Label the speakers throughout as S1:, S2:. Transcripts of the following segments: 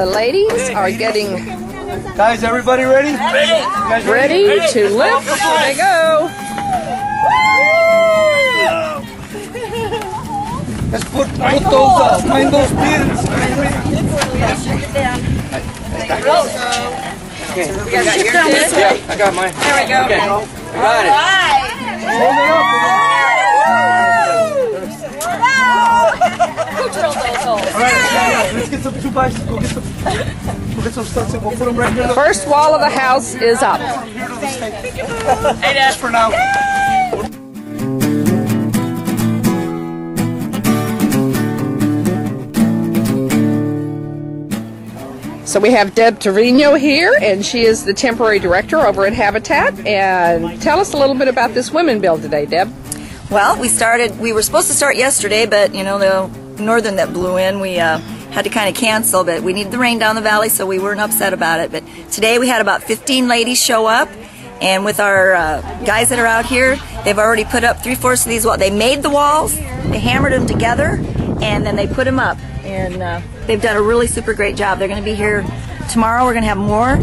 S1: The ladies are getting
S2: Guys, everybody ready? Ready.
S1: ready to lift. Here they go.
S2: Let's put, put those, uh, find those pins. Yeah, I got mine. There we go. Okay. I got it. Hold it up. All right, let's get some two bicycles. Go get some. Go get some stuff. We'll put them right here.
S1: First wall of the house is up.
S2: Hey, Dad. For now.
S1: So we have Deb Trevino here, and she is the temporary director over at Habitat. And tell us a little bit about this women build today, Deb.
S3: Well, we started, we were supposed to start yesterday, but you know, the northern that blew in, we uh, had to kind of cancel, but we needed the rain down the valley, so we weren't upset about it. But today we had about 15 ladies show up, and with our uh, guys that are out here, they've already put up three fourths of these walls. They made the walls, they hammered them together, and then they put them up. And uh, they've done a really super great job. They're going to be here tomorrow. We're going to have more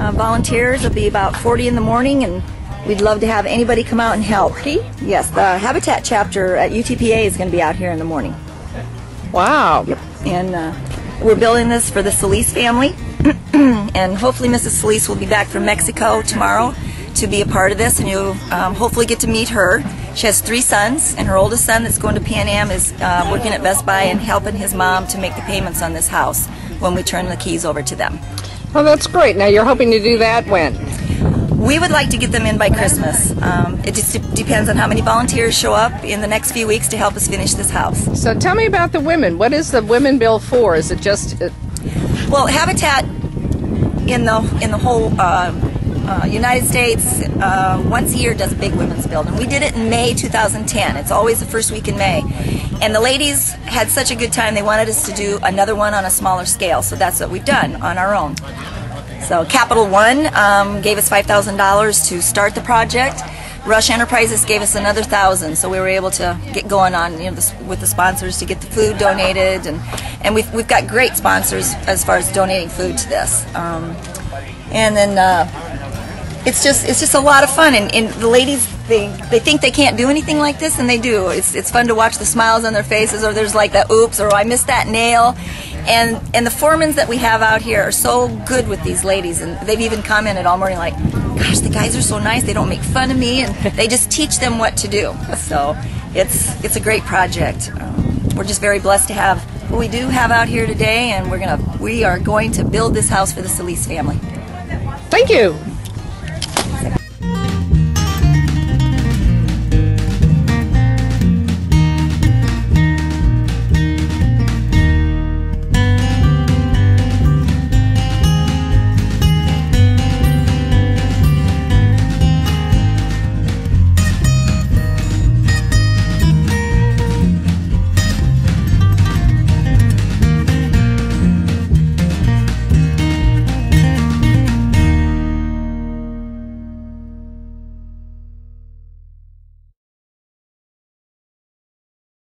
S3: uh, volunteers. It'll be about 40 in the morning, and we'd love to have anybody come out and help. Yes, the Habitat chapter at UTPA is going to be out here in the morning.
S1: Wow.
S3: And uh, we're building this for the Solis family. and hopefully Mrs. Solis will be back from Mexico tomorrow to be a part of this, and you'll um, hopefully get to meet her. She has three sons, and her oldest son that's going to Pan Am is uh, working at Best Buy and helping his mom to make the payments on this house when we turn the keys over to them.
S1: Well, that's great. Now you're hoping to do that when?
S3: We would like to get them in by Christmas. Um, it just de- depends on how many volunteers show up in the next few weeks to help us finish this house.
S1: So tell me about the women. What is the women build for? Is it just uh,
S3: Well, Habitat in the in the whole uh, uh, United States uh, once a year does a big women's build, and we did it in May 2010. It's always the first week in May, and the ladies had such a good time. They wanted us to do another one on a smaller scale, so that's what we've done on our own. So Capital One um, gave us five thousand dollars to start the project. Rush Enterprises gave us another thousand, so we were able to get going on you know, this, with the sponsors to get the food donated, and and we've we've got great sponsors as far as donating food to this. Um, and then uh, it's just it's just a lot of fun, and, and the ladies they they think they can't do anything like this, and they do. It's it's fun to watch the smiles on their faces, or there's like the oops, or I missed that nail, and and the foremans that we have out here are so good with these ladies, and they've even commented all morning like, "Gosh, the guys are so nice. They don't make fun of me, and they just teach them what to do." So it's it's a great project. Um, we're just very blessed to have what we do have out here today, and we're gonna we are going to build this house for the Solis family.
S1: Thank you.